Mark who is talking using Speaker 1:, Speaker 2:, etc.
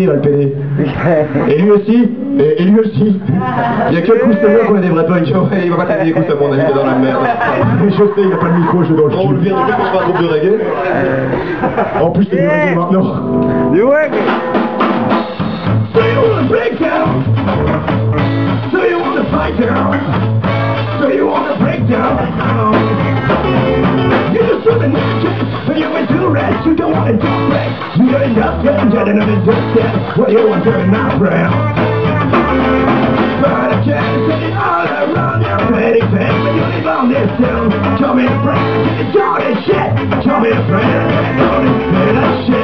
Speaker 1: il va le péder. Et lui aussi, et, et lui aussi. Il y a que le Cousteau qu'on a des vrais
Speaker 2: il va pas t'aider des coups, à mon avis, dans la merde.
Speaker 1: Je sais, il a pas de micro, je suis dans le
Speaker 2: On le de un groupe de reggae.
Speaker 1: En plus, c'est du reggae maintenant.
Speaker 3: Du reggae.
Speaker 1: So you wanna break down? So you wanna fight down? So you wanna break down? You don't want to do it. You ain't just getting jet in the just yet. Well, you want to turn now, round. But I can't see all around your pretty face. But you live on this town. Tell me a friend. It's all this shit. Tell me a friend. It's all this shit.